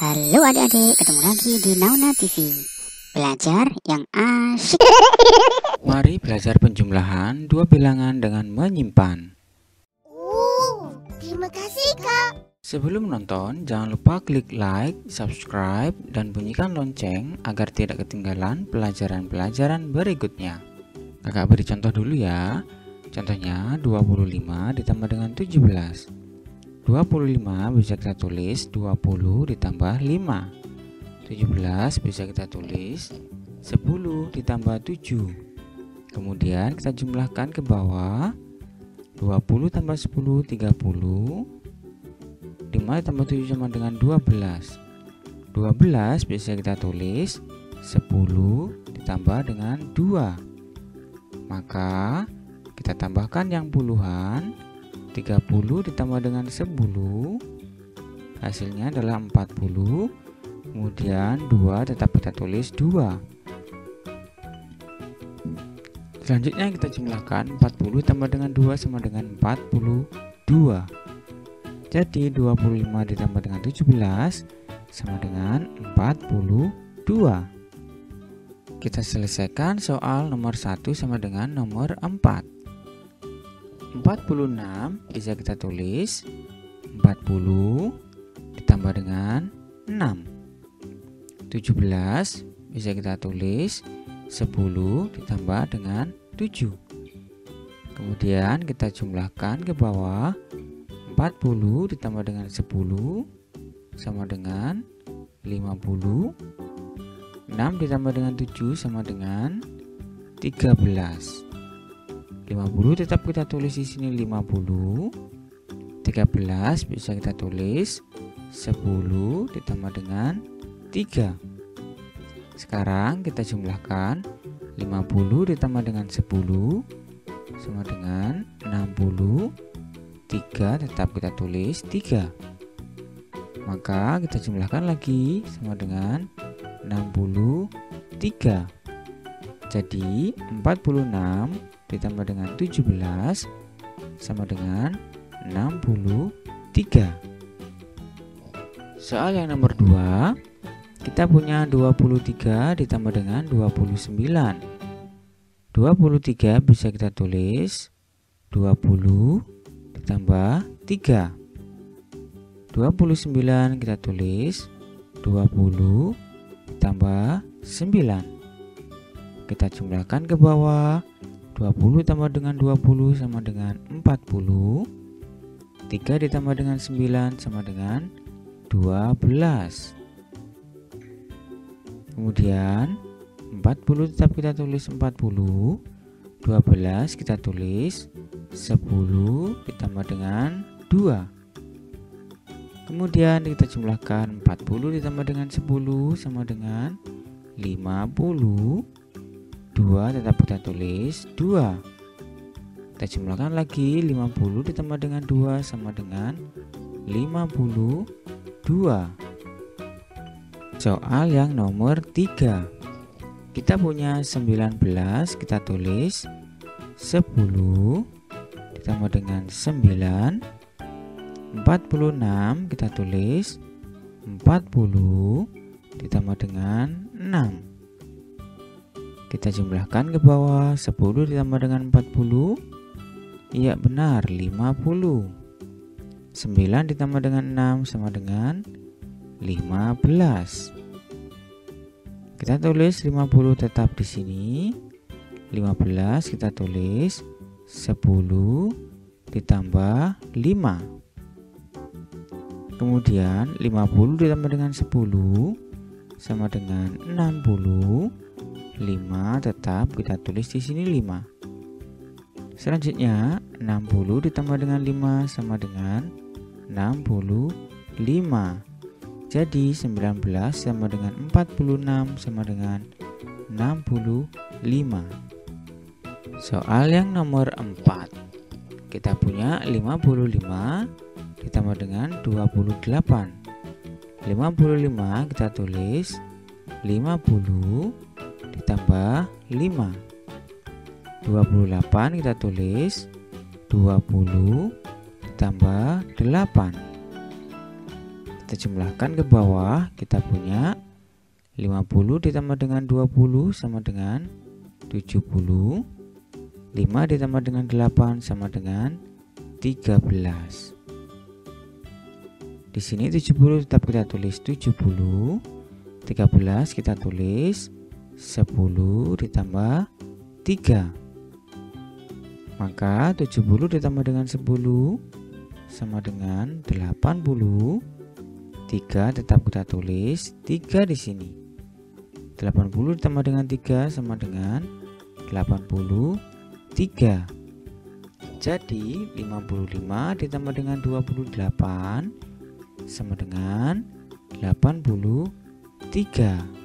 Halo adik-adik, ketemu lagi di Nauna TV. Belajar yang asyik. Mari belajar penjumlahan dua bilangan dengan menyimpan. Oh, terima kasih kak. Sebelum nonton, jangan lupa klik like, subscribe, dan bunyikan lonceng agar tidak ketinggalan pelajaran-pelajaran berikutnya. Kakak beri contoh dulu ya. Contohnya 25 ditambah dengan 17. 25 bisa kita tulis 20 ditambah 5 17 bisa kita tulis 10 ditambah 7 Kemudian kita jumlahkan ke bawah 20 tambah 10 30 5 tambah 7 sama dengan 12 12 bisa kita tulis 10 ditambah dengan 2 Maka kita tambahkan yang puluhan 30 ditambah dengan 10 hasilnya adalah 40 kemudian 2 tetap kita tulis 2 selanjutnya kita jumlahkan 40 tambah dengan 2 sama dengan 42 jadi 25 ditambah dengan 17 sama dengan 42 kita selesaikan soal nomor 1 sama dengan nomor 4 46 bisa kita tulis. 40 ditambah dengan 6 17 bisa kita tulis. 10 ditambah dengan 7 kemudian kita jumlahkan ke bawah. 40 ditambah dengan 10 sama dengan 50 6 ditambah dengan 7 sama dengan 13 50 tetap kita tulis di sini 50 13 bisa kita tulis 10 ditambah dengan 3 sekarang kita jumlahkan 50 ditambah dengan 10 sama dengan 60 3 tetap kita tulis 3 maka kita jumlahkan lagi sama dengan 63 jadi 46 ditambah dengan 17 sama dengan 63 soal yang nomor 2 kita punya 23 ditambah dengan 29 23 bisa kita tulis 20 ditambah 3 29 kita tulis 20 ditambah 9 kita jumlahkan ke bawah 20 tambah dengan 20 sama dengan 40 3 ditambah dengan 9 sama dengan 12 kemudian 40 tetap kita tulis 40 12 kita tulis 10 ditambah dengan 2 kemudian kita jumlahkan 40 ditambah dengan 10 sama dengan 50 2 tetap kita tulis 2 kita jumlahkan lagi 50 ditambah dengan 2 sama dengan 52 soal yang nomor 3 kita punya 19 kita tulis 10 ditambah dengan 9 46 kita tulis 40 ditambah dengan 6 kita jumlahkan ke bawah. 10 ditambah dengan 40 Iya benar. 50 9 ditambah dengan 6 sama dengan 15 Kita tulis 50 tetap di sini. 15 kita tulis 10 ditambah 5 Kemudian 50 ditambah dengan 10 sama dengan 60 5 tetap kita tulis di sini 5 selanjutnya 60 ditambah dengan 5 sama dengan 65 jadi 19 sama dengan 46 sama dengan 65 soal yang nomor 4 kita punya 55 ditambah dengan 28 55 kita tulis 50 ditambah 5 28 kita tulis 20 ditambah 8 kita jumlahkan ke bawah, kita punya 50 ditambah dengan 20 sama dengan 70. 5 ditambah dengan 8 sama dengan 13. Di sini 70 tetap kita tulis 70. 13 kita tulis 10 ditambah 3. Maka 70 ditambah dengan 10 sama dengan 80. 3 tetap kita tulis 3 di sini. 80 ditambah dengan 3 sama dengan 83. Jadi 55 ditambah dengan 28 sama dengan 83.